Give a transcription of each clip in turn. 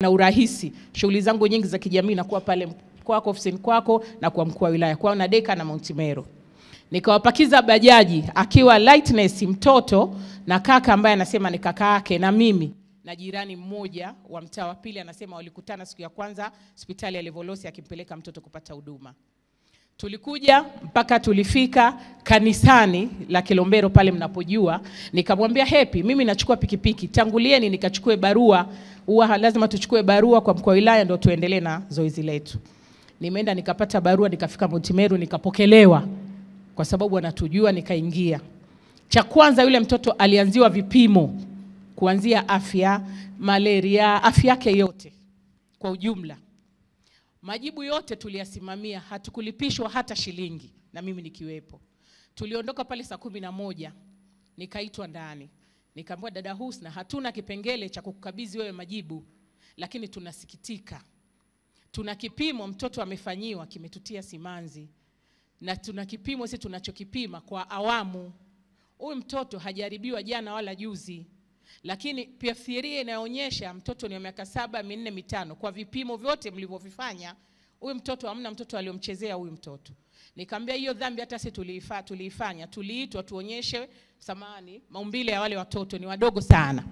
na urahisi. Shughuli zangu nyingi za kijamii nakuwa pale kwako ofisini kwako na kwa mkuu wa wilaya kwao na deka na Mount Meru. Nikawapakiza bajaji akiwa Lightness mtoto na kaka ambaye anasema ni kaka yake na mimi na jirani mmoja wa mtaa wa pili anasema walikutana siku ya kwanza hospitali ya Levolosi akimpeleka mtoto kupata huduma. Tulikuja mpaka tulifika kanisani la Kilombero pale mnapojua, nikamwambia Hepi, mimi nachukua pikipiki, tangulieni nikachukue barua. Huwa lazima tuchukue barua kwa mkoa wilaya ndio tuendelee na zoezi letu. Nimeenda nikapata barua, nikafika Mount Meru nikapokelewa, kwa sababu wanatujua. Nikaingia, cha kwanza yule mtoto alianziwa vipimo kuanzia afya, malaria, afya yake yote kwa ujumla majibu yote tuliyasimamia, hatukulipishwa hata shilingi, na mimi nikiwepo. Tuliondoka pale saa kumi na moja nikaitwa ndani, nikaambiwa dada Husna, hatuna kipengele cha kukukabidhi wewe majibu, lakini tunasikitika, tuna kipimo mtoto amefanyiwa kimetutia simanzi, na tuna kipimo sisi tunachokipima kwa awamu. Huyu mtoto hajaribiwa jana wala juzi lakini pia theoria inaonyesha mtoto ni wa miaka saba, minne, mitano. Kwa vipimo vyote mlivyovifanya, huyu mtoto hamna mtoto aliyomchezea huyu mtoto. Nikamwambia hiyo dhambi hata sisi tuliifa, tuliifanya, tuliitwa tuonyeshe samani, maumbile ya wale watoto ni wadogo sana,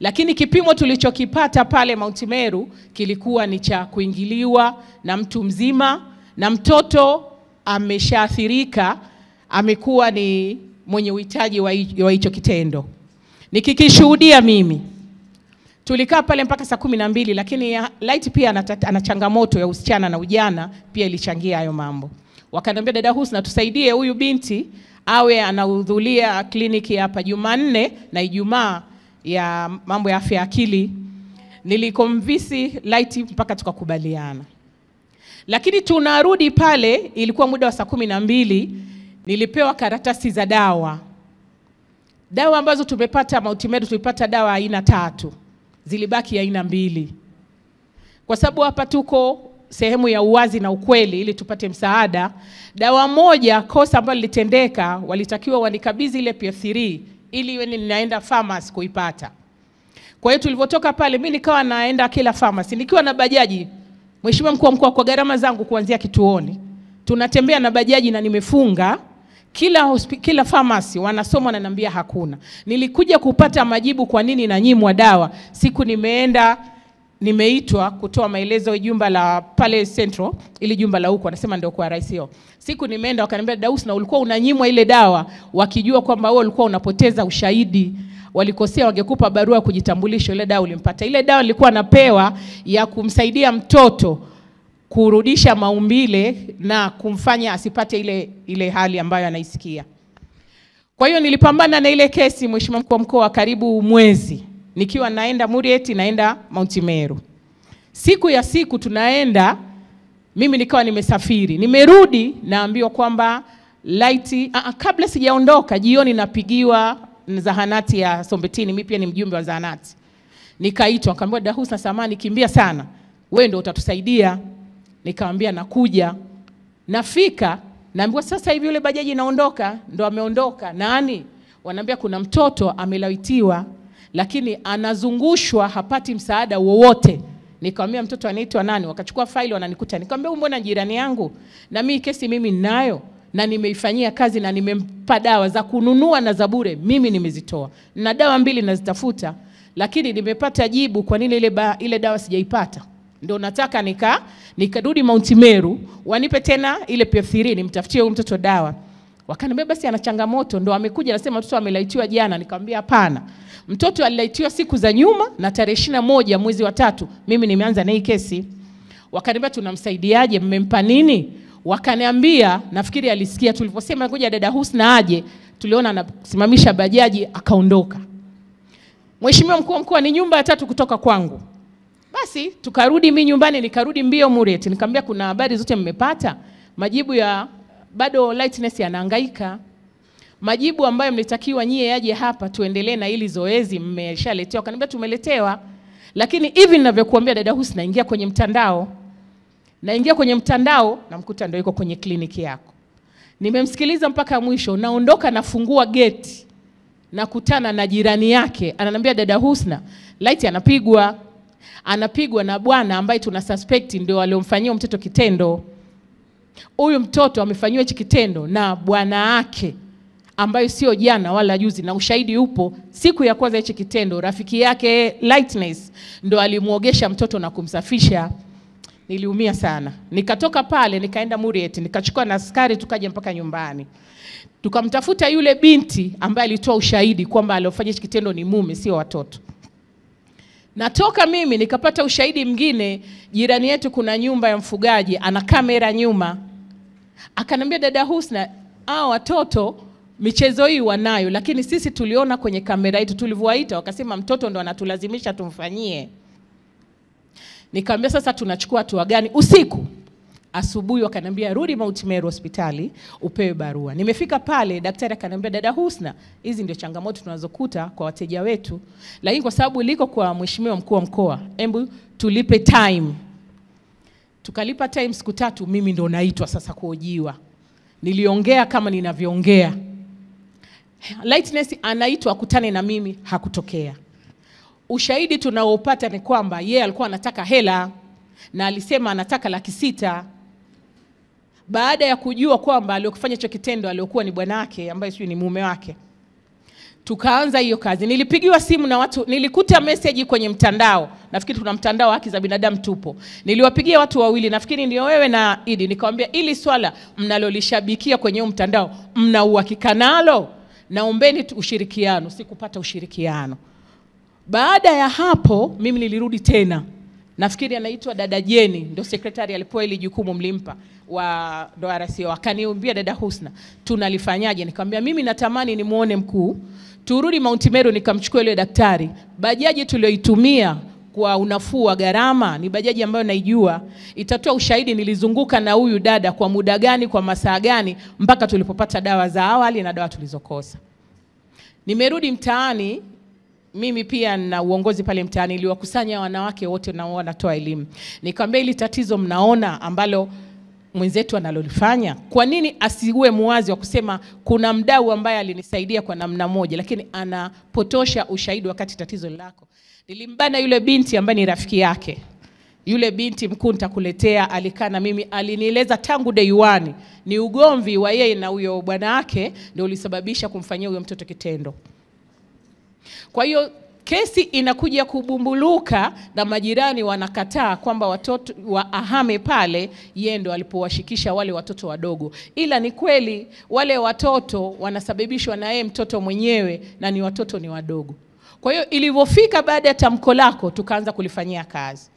lakini kipimo tulichokipata pale Mount Meru kilikuwa ni cha kuingiliwa na mtu mzima, na mtoto ameshaathirika, amekuwa ni mwenye uhitaji wa hicho kitendo nikikishuhudia mimi. Tulikaa pale mpaka saa kumi na mbili, lakini Light pia ana changamoto ya usichana na ujana, pia ilichangia hayo mambo. Wakaniambia dada Husna, tusaidie huyu binti awe anahudhuria kliniki hapa Jumanne na Ijumaa ya mambo ya afya ya akili. Nilikomvisi Light mpaka tukakubaliana, lakini tunarudi pale, ilikuwa muda wa saa kumi na mbili, nilipewa karatasi za dawa dawa ambazo tumepata mautimedu tulipata dawa aina tatu, zilibaki aina mbili, kwa sababu hapa tuko sehemu ya uwazi na ukweli, ili tupate msaada. Dawa moja, kosa ambalo lilitendeka, walitakiwa wanikabidhi ile PF3 ili iwe ninaenda pharmacy kuipata. Kwa hiyo tulivyotoka pale, mimi nikawa naenda kila pharmacy nikiwa na bajaji. Mheshimiwa mkuu wa mkoa, kwa gharama zangu kuanzia kituoni, tunatembea na bajaji na nimefunga kila hospi, kila pharmacy wanasoma wananiambia hakuna. Nilikuja kupata majibu kwa nini nanyimwa dawa. Siku nimeenda nimeitwa kutoa maelezo jumba la pale Central, ili jumba la huko anasema ndio kwa rais hiyo. Siku nimeenda wakaniambia, Daus, na ulikuwa unanyimwa ile dawa wakijua kwamba wewe ulikuwa unapoteza ushahidi. Walikosea, wangekupa barua ya kujitambulisha, ile dawa ulimpata. Ile dawa nilikuwa napewa ya kumsaidia mtoto kurudisha maumbile na kumfanya asipate ile, ile hali ambayo anaisikia. Kwa hiyo nilipambana na ile kesi, Mheshimiwa mkuu wa mkoa, karibu mwezi nikiwa naenda Murieti, naenda Mount Meru. Siku ya siku tunaenda, mimi nikawa nimesafiri, nimerudi naambiwa kwamba Light, uh, kabla sijaondoka jioni napigiwa zahanati ya Sombetini, mimi pia ni mjumbe wa zahanati. Nikaitwa, nikaambiwa, Dahusa, samani kimbia sana, wewe ndio utatusaidia Nikamwambia nakuja. Nafika naambiwa sasa hivi yule bajaji inaondoka. Ndo ameondoka. Nani? Wanaambia kuna mtoto amelawitiwa, lakini anazungushwa, hapati msaada wowote. Nikamwambia mtoto anaitwa nani? Wakachukua faili wananikuta. Nikamwambia huyu mbona jirani yangu, na mimi kesi mimi ninayo na nimeifanyia kazi na nimempa dawa za kununua na za bure, mimi nimezitoa na dawa mbili nazitafuta, lakini nimepata jibu. Kwa nini ile, ile dawa sijaipata? Ndio nataka nika nikarudi Mount Meru wanipe tena ile PF3 nimtafutie huyo mtoto dawa. Wakaniambia basi ana changamoto, ndo amekuja anasema mtoto amelaitiwa jana. Nikamwambia hapana, mtoto alilaitiwa siku za nyuma na tarehe ishirini moja mwezi wa tatu mimi nimeanza na hii kesi. Wakaniambia tunamsaidiaje, mmempa nini? Wakaniambia nafikiri alisikia tulivyosema kuja dada Husna aje, tuliona anasimamisha bajaji akaondoka. Mheshimiwa mkuu wa mkoa, ni nyumba ya tatu kutoka kwangu. Basi tukarudi mi nyumbani, nikarudi mbio Muriet, nikamwambia kuna habari zote mmepata? Majibu ya bado Lightness yanahangaika, majibu ambayo mlitakiwa nyie yaje hapa tuendelee na hili zoezi mmeshaletewa. Kaniambia tumeletewa, lakini hivi ninavyokuambia dada Husna, ingia kwenye mtandao, naingia kwenye mtandao namkuta ndio yuko kwenye kliniki yako. Nimemsikiliza mpaka mwisho, naondoka, nafungua geti, nakutana na jirani yake, ananiambia dada Husna, Light anapigwa anapigwa na bwana ambaye tuna suspect ndio aliyomfanyia mtoto kitendo. Huyu mtoto amefanyiwa hichi kitendo na bwana yake ambayo sio jana wala juzi, na ushahidi upo. Siku ya kwanza hichi kitendo, rafiki yake Lightness ndo alimuogesha mtoto na kumsafisha. Niliumia sana, nikatoka pale nikaenda Muriet, nikachukua na askari tukaja mpaka nyumbani, tukamtafuta yule binti ambaye alitoa ushahidi kwamba aliofanya hichi kitendo ni mume, sio watoto. Natoka mimi nikapata ushahidi mwingine, jirani yetu kuna nyumba ya mfugaji, ana kamera nyuma, akanambia dada Husna, hao watoto michezo hii wanayo, lakini sisi tuliona kwenye kamera yetu, tulivyowaita wakasema mtoto ndo anatulazimisha tumfanyie. Nikamwambia sasa tunachukua hatua gani? Usiku asubuhi wakaniambia rudi Mount Meru hospitali upewe barua. Nimefika pale, daktari akaniambia dada Husna, hizi ndio changamoto tunazokuta kwa wateja wetu, lakini kwa sababu liko kwa mheshimiwa mkuu wa mkoa, hebu tulipe time. Tukalipa time siku tatu, mimi ndo naitwa sasa kuojiwa. Niliongea kama ninavyoongea. Lightness anaitwa akutane na mimi, hakutokea. Ushahidi tunaopata ni kwamba yeye alikuwa anataka hela na alisema anataka laki sita baada ya kujua kwamba aliyokufanya hicho kitendo aliokuwa ni bwanake ambaye sijui ni mume wake. Tukaanza hiyo kazi. Nilipigiwa simu na watu, nilikuta meseji kwenye mtandao. Nafikiri tuna mtandao haki za binadamu tupo. Niliwapigia watu wawili, nafikiri ndio wewe na Idi, nikamwambia ili swala mnalolishabikia kwenye huu mtandao mna uhakika nalo? Naombeni ushirikiano. Sikupata ushirikiano. Baada ya hapo mimi nilirudi tena nafikiri anaitwa dada Jeni, ndio sekretari alipewa ili jukumu mlimpa wa ndo RCO. Akaniambia dada Husna, tunalifanyaje? Nikamwambia mimi natamani nimuone mkuu, turudi Mount Meru nikamchukua ile daktari. Bajaji tulioitumia kwa unafuu wa gharama ni bajaji ambayo naijua, itatoa ushahidi nilizunguka na huyu dada kwa muda gani, kwa masaa gani, mpaka tulipopata dawa za awali na dawa tulizokosa. Nimerudi mtaani mimi pia na uongozi pale mtaani, iliwakusanya wanawake wote na wanatoa elimu, nikamwambia hili tatizo mnaona ambalo mwenzetu analolifanya, kwa nini asiwe muwazi wa kusema kuna mdau ambaye alinisaidia kwa namna moja, lakini anapotosha ushahidi wakati tatizo lako. Nilimbana yule binti ambaye ni rafiki yake. Yule binti mkuu nitakuletea, alikaa na mimi, alinieleza tangu day one ni ugomvi wa yeye na huyo bwana wake ndio ulisababisha kumfanyia huyo mtoto kitendo. Kwa hiyo kesi inakuja kubumbuluka na majirani wanakataa kwamba watoto wa ahame pale, yeye ndo alipowashikisha wale watoto wadogo. Ila ni kweli wale watoto wanasababishwa na yeye mtoto mwenyewe, na ni watoto ni wadogo. Kwa hiyo ilivyofika baada ya tamko lako, tukaanza kulifanyia kazi.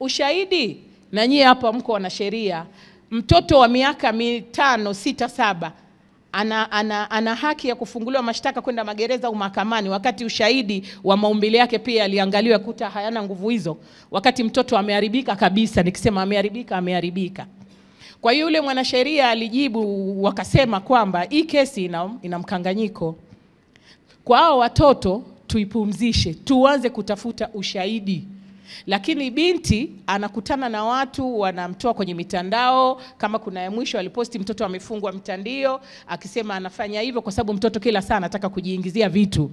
Ushahidi na nyie hapa mko wana sheria, mtoto wa miaka mitano, sita, saba ana, ana, ana haki ya kufunguliwa mashtaka kwenda magereza au mahakamani, wakati ushahidi wa maumbile yake pia aliangaliwa kuta hayana nguvu hizo, wakati mtoto ameharibika kabisa. Nikisema ameharibika, ameharibika. Kwa hiyo yule mwanasheria alijibu, wakasema kwamba hii kesi ina, ina mkanganyiko. Kwa hao watoto tuipumzishe, tuanze kutafuta ushahidi lakini binti anakutana na watu wanamtoa kwenye mitandao. Kama kuna ya mwisho aliposti mtoto amefungwa mtandio, akisema anafanya hivyo kwa sababu mtoto kila saa anataka kujiingizia vitu.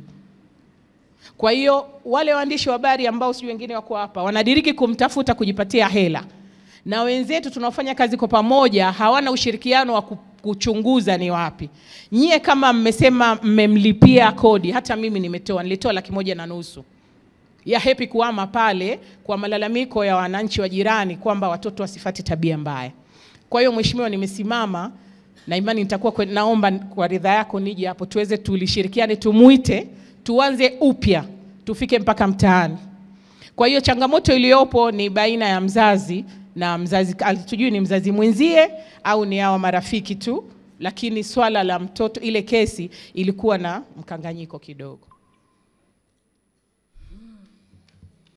Kwa hiyo wale waandishi wa habari ambao sijui wengine wako hapa wanadiriki kumtafuta kujipatia hela, na wenzetu tunaofanya kazi kwa pamoja hawana ushirikiano wa kuchunguza ni wapi. Nyie kama mmesema mmemlipia kodi, hata mimi nimetoa, nilitoa laki moja na nusu ya Happy Kuhama pale kwa malalamiko ya wananchi wa jirani kwamba watoto wasifati tabia mbaya. Kwa hiyo mheshimiwa, nimesimama na imani nitakuwa, naomba kwa ridha yako nije hapo tuweze tulishirikiane, tumuite, tuanze upya, tufike mpaka mtaani. Kwa hiyo changamoto iliyopo ni baina ya mzazi na mzazi, hatujui ni mzazi mwenzie au ni hawa marafiki tu, lakini swala la mtoto, ile kesi ilikuwa na mkanganyiko kidogo.